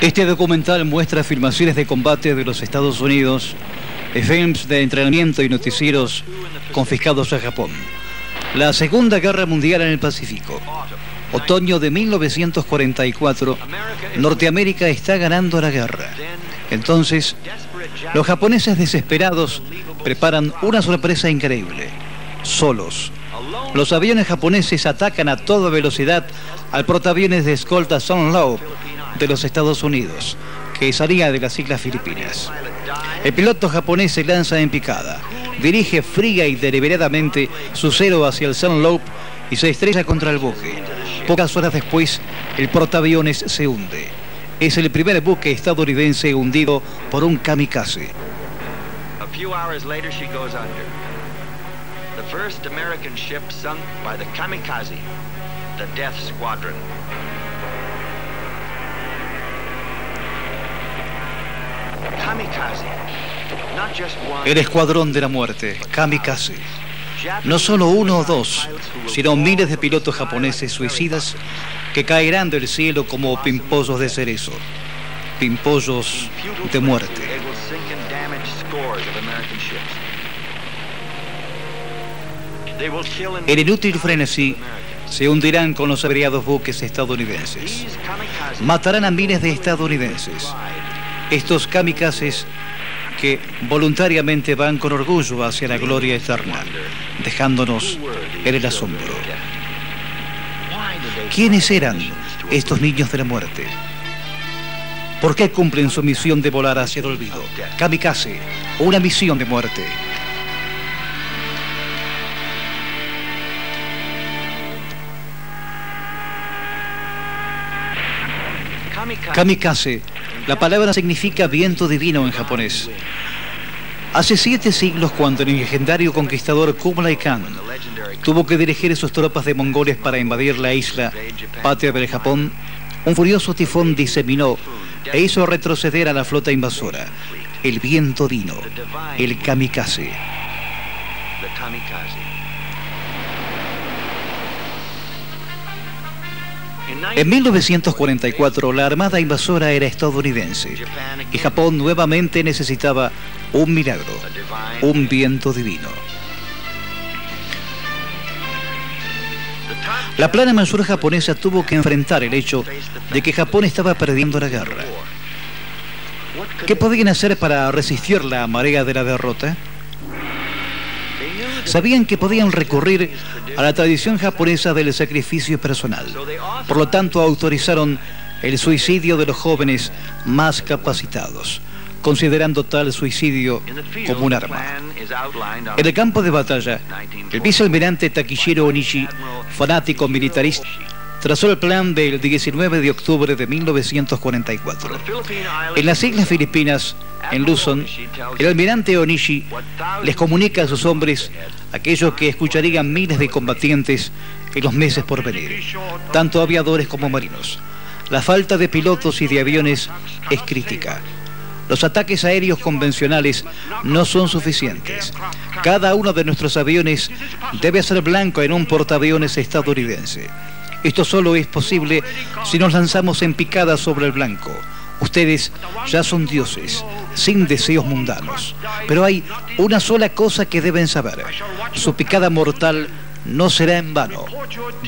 Este documental muestra filmaciones de combate de los Estados Unidos, films de entrenamiento y noticieros confiscados a Japón. La Segunda Guerra Mundial en el Pacífico. Otoño de 1944, Norteamérica está ganando la guerra. Entonces, los japoneses desesperados preparan una sorpresa increíble. Solos. Los aviones japoneses atacan a toda velocidad al portaaviones de escolta Law de los Estados Unidos, que salía de las Islas Filipinas. El piloto japonés se lanza en picada, dirige fría y deliberadamente su cero hacia el Sunlope y se estrella contra el buque. Pocas horas después, el portaaviones se hunde. Es el primer buque estadounidense hundido por un kamikaze. The first American ship sunk by the kamikaze, the Death Squadron. El escuadrón de la muerte, kamikaze. No solo uno o dos, sino miles de pilotos japoneses suicidas que caerán del cielo como pimpollos de cerezo, pimpollos de muerte. En inútil frenesí se hundirán con los averiados buques estadounidenses. Matarán a miles de estadounidenses. Estos kamikazes que voluntariamente van con orgullo hacia la gloria eterna, dejándonos en el asombro. ¿Quiénes eran estos niños de la muerte? ¿Por qué cumplen su misión de volar hacia el olvido? Kamikaze, una misión de muerte. kamikaze la palabra significa viento divino en japonés. Hace siete siglos, cuando el legendario conquistador Kublai Khan tuvo que dirigir sus tropas de mongoles para invadir la isla, patria del Japón, un furioso tifón diseminó e hizo retroceder a la flota invasora. El viento vino, el kamikaze. En 1944 la armada invasora era estadounidense y Japón nuevamente necesitaba un milagro, un viento divino. La plana mayor japonesa tuvo que enfrentar el hecho de que Japón estaba perdiendo la guerra. ¿Qué podían hacer para resistir la marea de la derrota? Sabían que podían recurrir a la tradición japonesa del sacrificio personal. Por lo tanto, autorizaron el suicidio de los jóvenes más capacitados, considerando tal suicidio como un arma. En el campo de batalla, el vicealmirante Takishiro Onishi, fanático militarista, trazó el plan del 19 de octubre de 1944. En las Islas Filipinas, en Luzon, el almirante Onishi les comunica a sus hombres aquello que escucharían miles de combatientes en los meses por venir, tanto aviadores como marinos. La falta de pilotos y de aviones es crítica. Los ataques aéreos convencionales no son suficientes. Cada uno de nuestros aviones debe ser blanco en un portaaviones estadounidense. Esto solo es posible si nos lanzamos en picada sobre el blanco. Ustedes ya son dioses, sin deseos mundanos. Pero hay una sola cosa que deben saber. Su picada mortal no será en vano.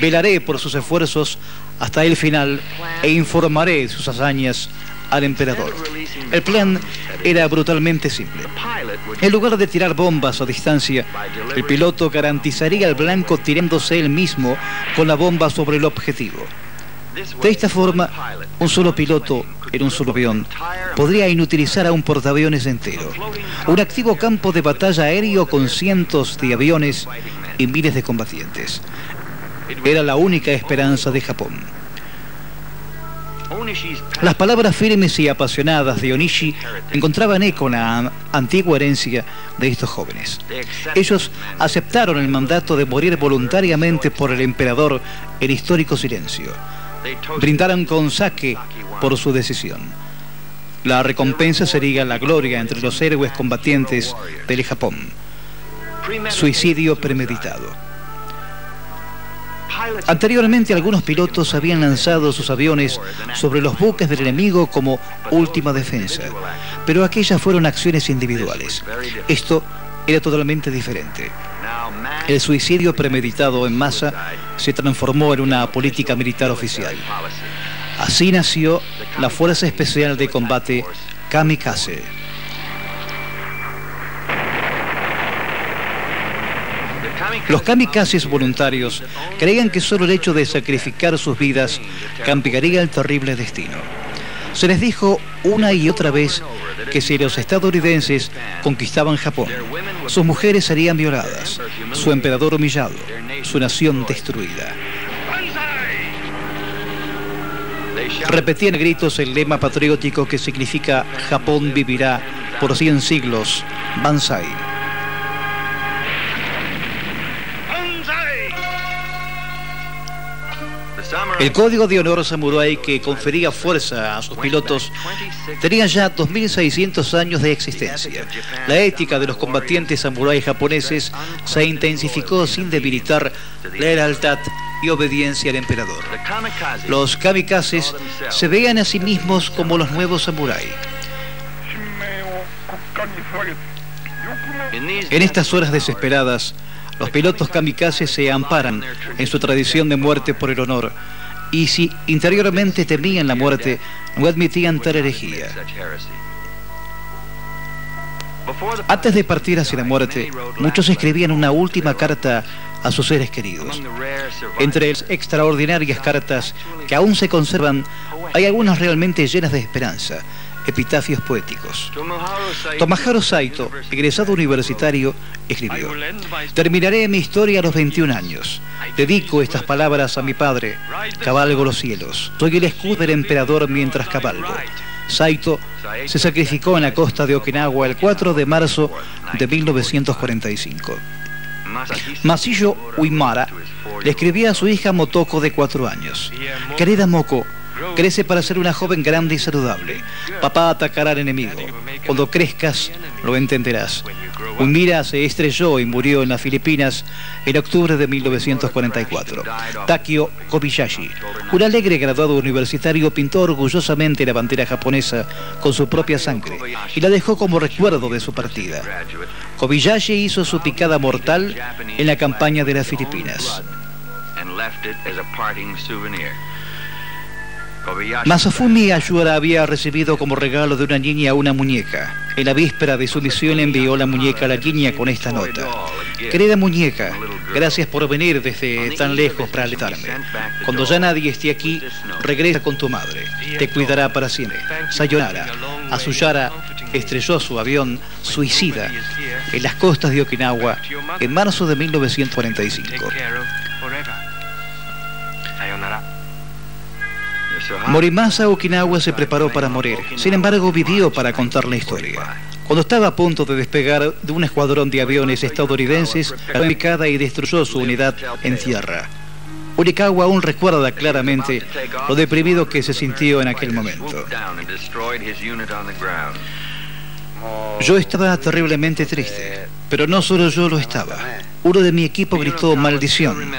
Velaré por sus esfuerzos hasta el final e informaré sus hazañas al emperador. El plan era brutalmente simple. En lugar de tirar bombas a distancia, el piloto garantizaría al blanco tirándose él mismo con la bomba sobre el objetivo. De esta forma, un solo piloto en un solo avión podría inutilizar a un portaaviones entero. Un activo campo de batalla aéreo con cientos de aviones y miles de combatientes. Era la única esperanza de Japón. Las palabras firmes y apasionadas de Onishi encontraban eco en la antigua herencia de estos jóvenes. Ellos aceptaron el mandato de morir voluntariamente por el emperador en histórico silencio. Brindaron con saque por su decisión. La recompensa sería la gloria entre los héroes combatientes del Japón. Suicidio premeditado. Anteriormente algunos pilotos habían lanzado sus aviones sobre los buques del enemigo como última defensa, pero aquellas fueron acciones individuales. Esto era totalmente diferente. El suicidio premeditado en masa se transformó en una política militar oficial. Así nació la Fuerza Especial de Combate Kamikaze. Los kamikazes voluntarios creían que solo el hecho de sacrificar sus vidas cambiaría el terrible destino. Se les dijo una y otra vez que si los estadounidenses conquistaban Japón, sus mujeres serían violadas, su emperador humillado, su nación destruida. Repetían gritos el lema patriótico que significa Japón vivirá por 100 siglos, Banzai. El código de honor samurái que confería fuerza a sus pilotos tenía ya 2.600 años de existencia. La ética de los combatientes samuráis japoneses se intensificó sin debilitar la lealtad y obediencia al emperador. Los kamikazes se veían a sí mismos como los nuevos samuráis. En estas horas desesperadas, los pilotos kamikazes se amparan en su tradición de muerte por el honor y si interiormente temían la muerte, no admitían tal herejía. Antes de partir hacia la muerte, muchos escribían una última carta a sus seres queridos. Entre las extraordinarias cartas que aún se conservan, hay algunas realmente llenas de esperanza epitafios poéticos. Tomaharu Saito, egresado universitario, escribió, Terminaré mi historia a los 21 años. Dedico estas palabras a mi padre. Cabalgo los cielos. Soy el escudo del emperador mientras cabalgo. Saito se sacrificó en la costa de Okinawa el 4 de marzo de 1945. Masillo Uimara le escribía a su hija Motoko de 4 años. Querida Moko, Crece para ser una joven grande y saludable. Papá atacará al enemigo. Cuando crezcas, lo entenderás. Unmira se estrelló y murió en las Filipinas en octubre de 1944. Takio Kobayashi, un alegre graduado universitario, pintó orgullosamente la bandera japonesa con su propia sangre y la dejó como recuerdo de su partida. Kobayashi hizo su picada mortal en la campaña de las Filipinas. Masafumi Ayura había recibido como regalo de una niña una muñeca. En la víspera de su misión envió la muñeca a la niña con esta nota. Querida muñeca, gracias por venir desde tan lejos para alertarme. Cuando ya nadie esté aquí, regresa con tu madre. Te cuidará para siempre. Sayonara. Asuyara estrelló su avión suicida en las costas de Okinawa en marzo de 1945. Morimasa Okinawa se preparó para morir, sin embargo vivió para contar la historia. Cuando estaba a punto de despegar de un escuadrón de aviones estadounidenses, fue y destruyó su unidad en tierra. Urikawa aún recuerda claramente lo deprimido que se sintió en aquel momento. Yo estaba terriblemente triste, pero no solo yo lo estaba. Uno de mi equipo gritó maldición.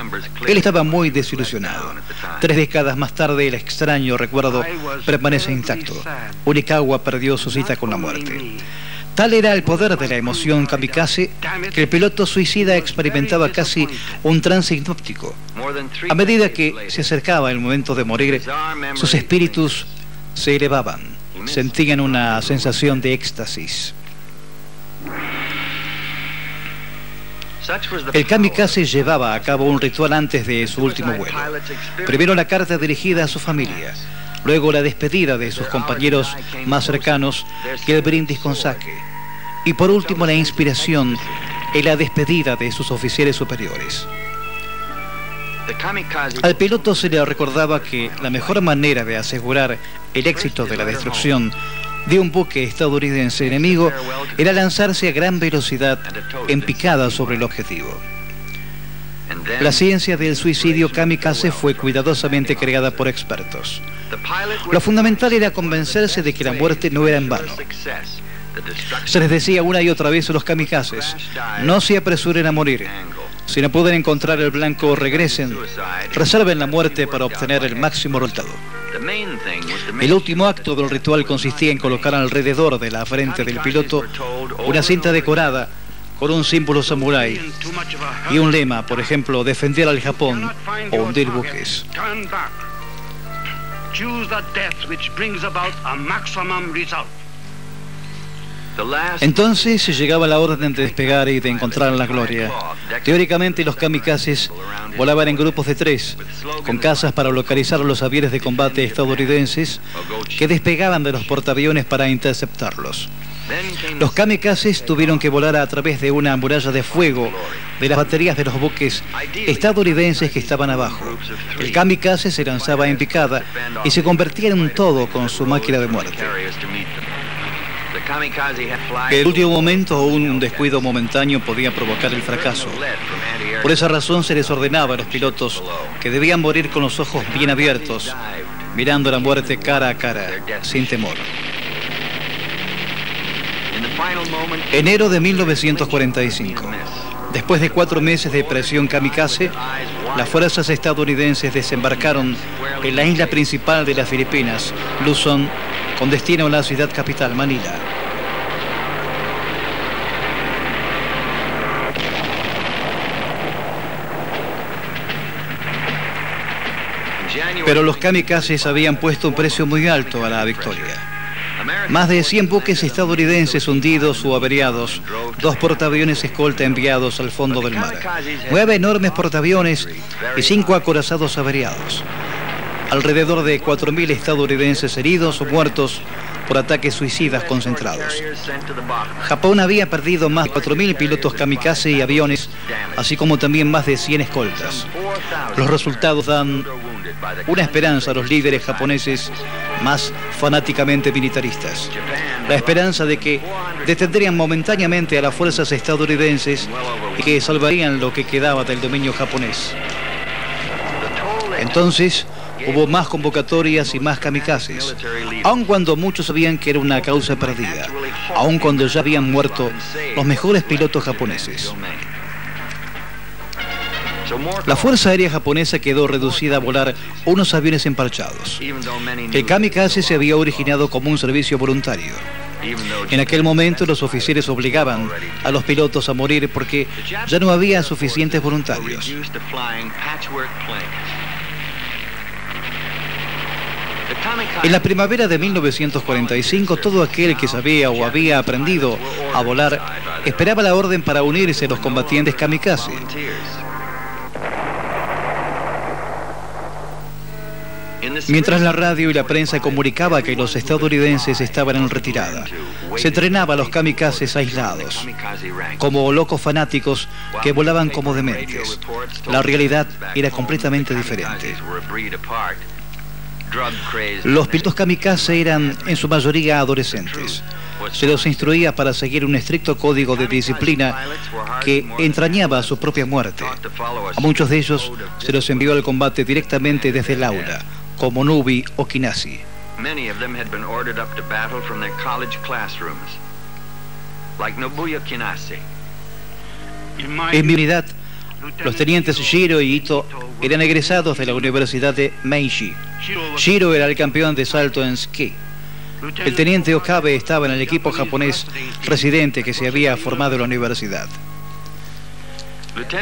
Él estaba muy desilusionado. Tres décadas más tarde, el extraño recuerdo permanece intacto. Urikawa perdió su cita con la muerte. Tal era el poder de la emoción kamikaze que el piloto suicida experimentaba casi un trance hipnóptico. A medida que se acercaba el momento de morir, sus espíritus se elevaban, sentían una sensación de éxtasis. El kamikaze llevaba a cabo un ritual antes de su último vuelo. Primero la carta dirigida a su familia, luego la despedida de sus compañeros más cercanos y el brindis con saque. Y por último la inspiración y la despedida de sus oficiales superiores. Al piloto se le recordaba que la mejor manera de asegurar el éxito de la destrucción de un buque estadounidense enemigo era lanzarse a gran velocidad en picada sobre el objetivo. La ciencia del suicidio kamikaze fue cuidadosamente creada por expertos. Lo fundamental era convencerse de que la muerte no era en vano. Se les decía una y otra vez a los kamikazes, no se apresuren a morir, Si no pueden encontrar el blanco, regresen. Reserven la muerte para obtener el máximo resultado. El último acto del ritual consistía en colocar alrededor de la frente del piloto una cinta decorada con un símbolo samurái y un lema, por ejemplo, defender al Japón o hundir buques. Entonces llegaba la orden de despegar y de encontrar la gloria. Teóricamente los kamikazes volaban en grupos de tres, con casas para localizar los aviones de combate estadounidenses que despegaban de los portaaviones para interceptarlos. Los kamikazes tuvieron que volar a través de una muralla de fuego de las baterías de los buques estadounidenses que estaban abajo. El kamikaze se lanzaba en picada y se convertía en un todo con su máquina de muerte. En el último momento o un descuido momentáneo podía provocar el fracaso. Por esa razón se les ordenaba a los pilotos que debían morir con los ojos bien abiertos, mirando la muerte cara a cara, sin temor. Enero de 1945. Después de cuatro meses de presión kamikaze, las fuerzas estadounidenses desembarcaron en la isla principal de las Filipinas, Luzon, con destino a la ciudad capital, Manila. Pero los kamikazes habían puesto un precio muy alto a la victoria. Más de 100 buques estadounidenses hundidos o averiados, dos portaaviones escolta enviados al fondo del mar, nueve enormes portaaviones y cinco acorazados averiados. Alrededor de 4.000 estadounidenses heridos o muertos por ataques suicidas concentrados. Japón había perdido más de 4.000 pilotos kamikaze y aviones, así como también más de 100 escoltas. Los resultados dan una esperanza a los líderes japoneses más fanáticamente militaristas. La esperanza de que detendrían momentáneamente a las fuerzas estadounidenses y que salvarían lo que quedaba del dominio japonés. Entonces, hubo más convocatorias y más kamikazes, aun cuando muchos sabían que era una causa perdida, aun cuando ya habían muerto los mejores pilotos japoneses. La Fuerza Aérea Japonesa quedó reducida a volar unos aviones empalchados. El kamikaze se había originado como un servicio voluntario. En aquel momento los oficiales obligaban a los pilotos a morir porque ya no había suficientes voluntarios. En la primavera de 1945, todo aquel que sabía o había aprendido a volar esperaba la orden para unirse a los combatientes kamikaze. Mientras la radio y la prensa comunicaba que los estadounidenses estaban en retirada, se entrenaba a los kamikazes aislados, como locos fanáticos que volaban como dementes. La realidad era completamente diferente. Los pilotos kamikaze eran en su mayoría adolescentes. Se los instruía para seguir un estricto código de disciplina que entrañaba su propia muerte. A muchos de ellos se los envió al combate directamente desde el aula, como Nubi o Kinasi. En mi unidad, los tenientes Shiro y Ito eran egresados de la Universidad de Meiji. Shiro era el campeón de salto en ski. El teniente Okabe estaba en el equipo japonés residente que se había formado en la universidad.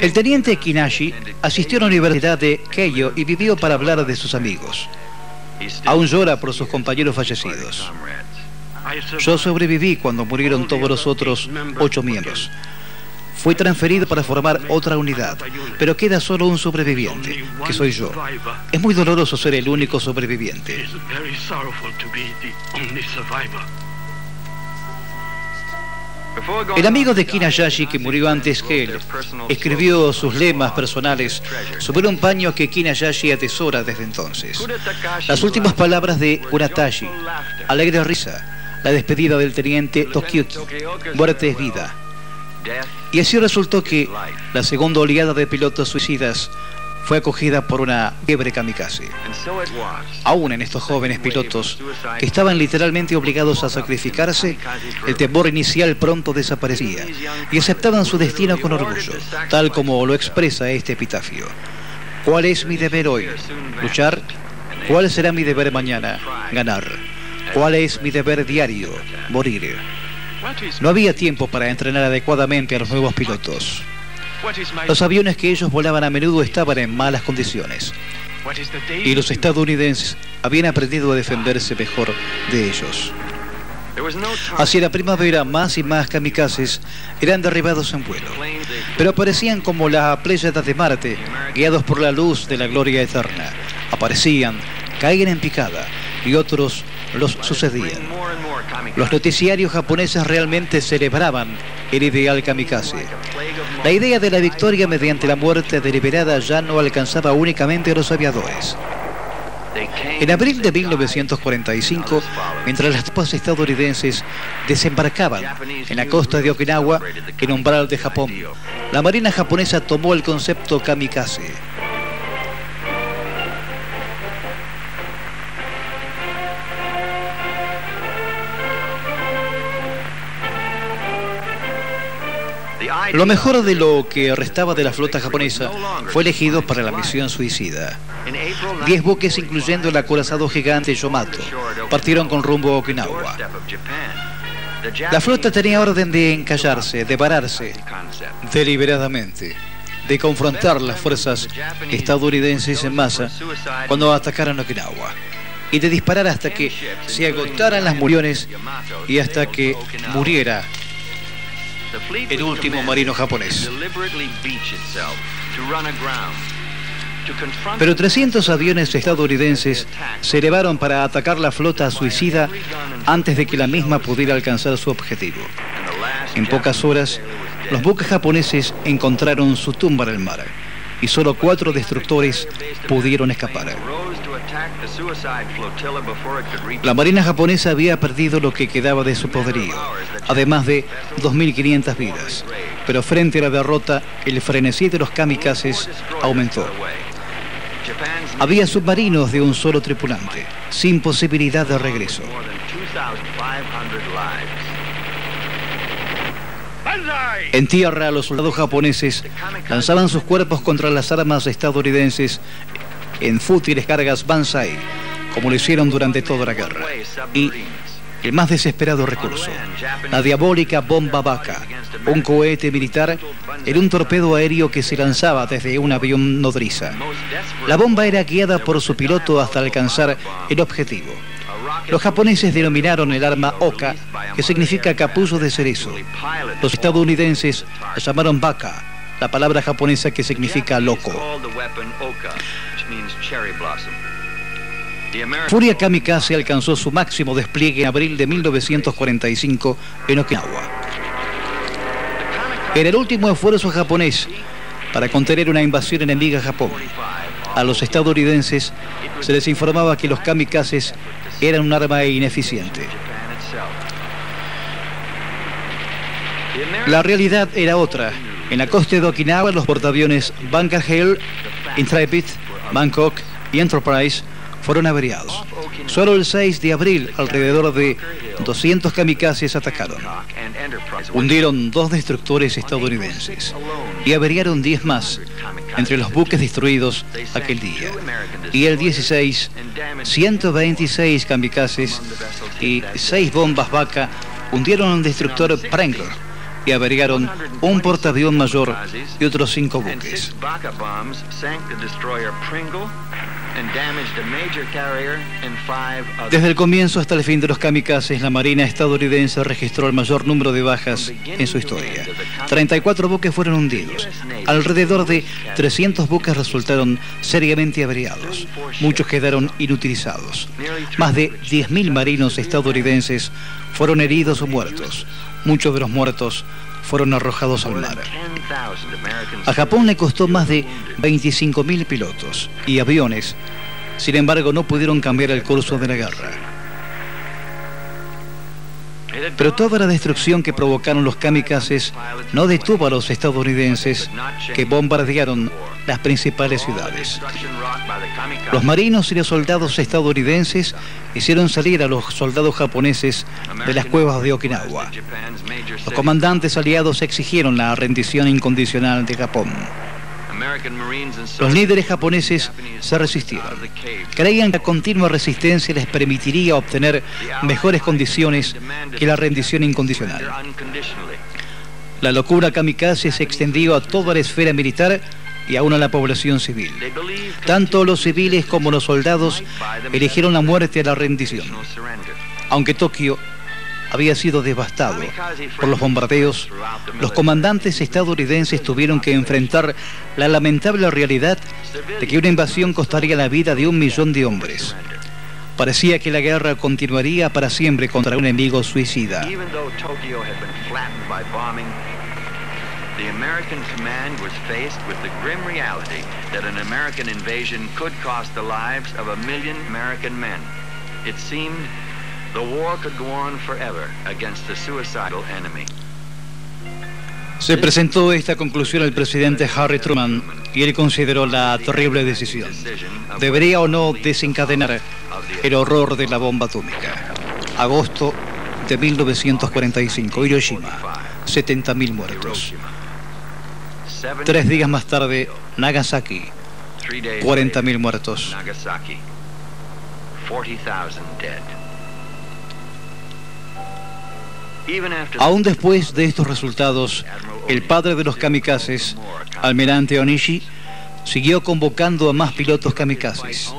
El teniente Kinashi asistió a la Universidad de Keio y vivió para hablar de sus amigos. Aún llora por sus compañeros fallecidos. Yo sobreviví cuando murieron todos los otros ocho miembros. Fui transferido para formar otra unidad, pero queda solo un sobreviviente, que soy yo. Es muy doloroso ser el único sobreviviente. El amigo de Kinayashi, que murió antes que él, escribió sus lemas personales sobre un paño que Kinayashi atesora desde entonces. Las últimas palabras de Uratashi, alegre risa, la despedida del teniente Tokiyuki, muerte es vida. Y así resultó que la segunda oleada de pilotos suicidas fue acogida por una fiebre kamikaze. Aún en estos jóvenes pilotos que estaban literalmente obligados a sacrificarse, el temor inicial pronto desaparecía y aceptaban su destino con orgullo, tal como lo expresa este epitafio. ¿Cuál es mi deber hoy? ¿Luchar? ¿Cuál será mi deber mañana? Ganar. ¿Cuál es mi deber diario? Morir. No había tiempo para entrenar adecuadamente a los nuevos pilotos. Los aviones que ellos volaban a menudo estaban en malas condiciones. Y los estadounidenses habían aprendido a defenderse mejor de ellos. Hacia la primavera, más y más kamikazes eran derribados en vuelo, pero aparecían como la pléyada de Marte, guiados por la luz de la gloria eterna. Aparecían, caían en picada, y otros los sucedían. Los noticiarios japoneses realmente celebraban el ideal kamikaze. La idea de la victoria mediante la muerte deliberada ya no alcanzaba únicamente a los aviadores. En abril de 1945, mientras las tropas estadounidenses desembarcaban en la costa de Okinawa, en umbral de Japón, la Marina japonesa tomó el concepto kamikaze Lo mejor de lo que restaba de la flota japonesa fue elegido para la misión suicida. Diez buques, incluyendo el acorazado gigante Yomato, partieron con rumbo a Okinawa. La flota tenía orden de encallarse, de pararse deliberadamente, de confrontar las fuerzas estadounidenses en masa cuando atacaran Okinawa y de disparar hasta que se agotaran las municiones y hasta que muriera el último marino japonés. Pero 300 aviones estadounidenses se elevaron para atacar la flota suicida antes de que la misma pudiera alcanzar su objetivo. En pocas horas, los buques japoneses encontraron su tumba en el mar y solo cuatro destructores pudieron escapar. La Marina japonesa había perdido lo que quedaba de su poderío, además de 2.500 vidas. Pero frente a la derrota, el frenesí de los kamikazes aumentó. Había submarinos de un solo tripulante, sin posibilidad de regreso. En tierra, los soldados japoneses lanzaban sus cuerpos contra las armas estadounidenses en fútiles cargas Banzai, como lo hicieron durante toda la guerra. Y el más desesperado recurso, la diabólica bomba vaca, un cohete militar en un torpedo aéreo que se lanzaba desde un avión nodriza. La bomba era guiada por su piloto hasta alcanzar el objetivo. Los japoneses denominaron el arma Oka, que significa capullo de cerezo. Los estadounidenses la llamaron Baka, la palabra japonesa que significa loco. Furia Kamikaze alcanzó su máximo despliegue en abril de 1945 en Okinawa. Era el último esfuerzo japonés para contener una invasión enemiga a Japón. A los estadounidenses se les informaba que los kamikazes eran un arma ineficiente. La realidad era otra. En la costa de Okinawa, los portaaviones Bunker Hill, Intrepid, Bangkok y Enterprise fueron averiados. Solo el 6 de abril, alrededor de 200 kamikazes atacaron. Hundieron dos destructores estadounidenses y averiaron 10 más entre los buques destruidos aquel día. Y el 16, 126 kamikazes y 6 bombas vaca hundieron un destructor Pringler y averiaron un portaavión mayor y otros cinco buques. Desde el comienzo hasta el fin de los kamikazes, la Marina estadounidense registró el mayor número de bajas en su historia. 34 buques fueron hundidos. Alrededor de 300 buques resultaron seriamente averiados. Muchos quedaron inutilizados. Más de 10.000 marinos estadounidenses fueron heridos o muertos. Muchos de los muertos fueron arrojados al mar. A Japón le costó más de 25.000 pilotos y aviones, sin embargo no pudieron cambiar el curso de la guerra. Pero toda la destrucción que provocaron los kamikazes no detuvo a los estadounidenses que bombardearon las principales ciudades. Los marinos y los soldados estadounidenses hicieron salir a los soldados japoneses de las cuevas de Okinawa. Los comandantes aliados exigieron la rendición incondicional de Japón. Los líderes japoneses se resistieron. Creían que la continua resistencia les permitiría obtener mejores condiciones que la rendición incondicional. La locura kamikaze se extendió a toda la esfera militar y aún a la población civil. Tanto los civiles como los soldados eligieron la muerte a la rendición. Aunque Tokio había sido devastado por los bombardeos, los comandantes estadounidenses tuvieron que enfrentar la lamentable realidad de que una invasión costaría la vida de un millón de hombres. Parecía que la guerra continuaría para siempre contra un enemigo suicida. The American command was faced with the grim reality that an American invasion could cost the lives of a million American men. It seemed the war could go on forever against the suicidal enemy. Se presentó esta conclusión al presidente Harry Truman y él consideró la terrible decisión. ¿Debería o no desencadenar el horror de la bomba atómica? Agosto de 1945, Hiroshima, 70.000 muertos. Tres días más tarde, Nagasaki, 40.000 muertos. Aún después de estos resultados, el padre de los kamikazes, almirante Onishi, siguió convocando a más pilotos kamikazes.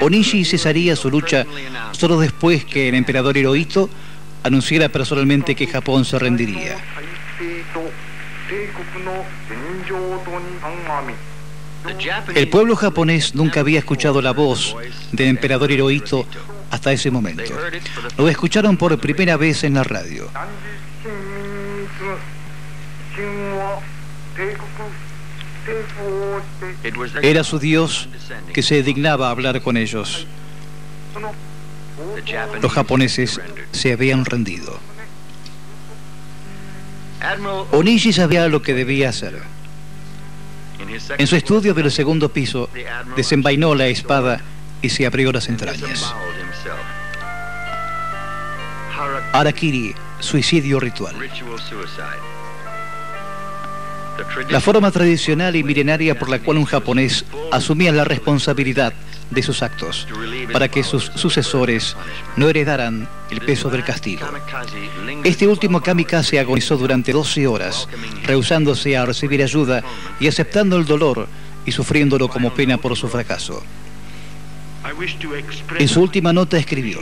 Onishi cesaría su lucha solo después que el emperador Hirohito anunciara personalmente que Japón se rendiría. El pueblo japonés nunca había escuchado la voz del emperador Hirohito hasta ese momento. Lo escucharon por primera vez en la radio. Era su Dios que se dignaba a hablar con ellos. Los japoneses se habían rendido. Onishi sabía lo que debía hacer. En su estudio del segundo piso, desenvainó la espada y se abrió las entrañas. Arakiri, suicidio ritual. La forma tradicional y milenaria por la cual un japonés asumía la responsabilidad de sus actos para que sus sucesores no heredaran el peso del castigo. Este último kamikaze agonizó durante 12 horas, rehusándose a recibir ayuda y aceptando el dolor y sufriéndolo como pena por su fracaso. En su última nota escribió,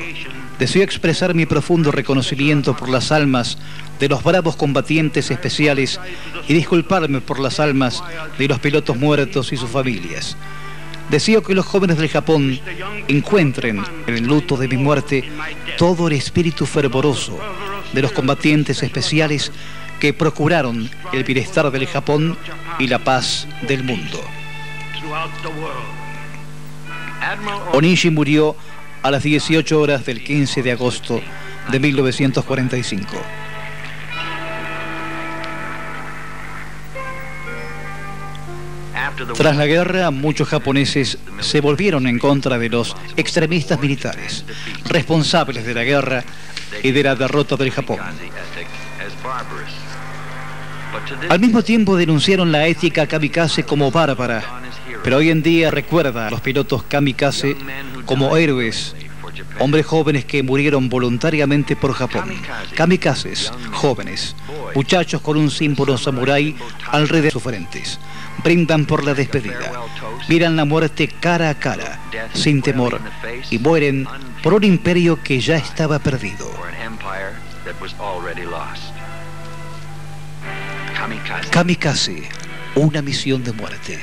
deseo expresar mi profundo reconocimiento por las almas de los bravos combatientes especiales y disculparme por las almas de los pilotos muertos y sus familias. Deseo que los jóvenes del Japón encuentren en el luto de mi muerte todo el espíritu fervoroso de los combatientes especiales que procuraron el bienestar del Japón y la paz del mundo. Onishi murió a las 18 horas del 15 de agosto de 1945. Tras la guerra, muchos japoneses se volvieron en contra de los extremistas militares, responsables de la guerra y de la derrota del Japón. Al mismo tiempo denunciaron la ética kamikaze como bárbara, pero hoy en día recuerda a los pilotos kamikaze como héroes, hombres jóvenes que murieron voluntariamente por Japón, kamikazes jóvenes, muchachos con un símbolo samurái alrededor de sus frentes. Brindan por la despedida, miran la muerte cara a cara, sin temor, y mueren por un imperio que ya estaba perdido. Kamikaze, una misión de muerte.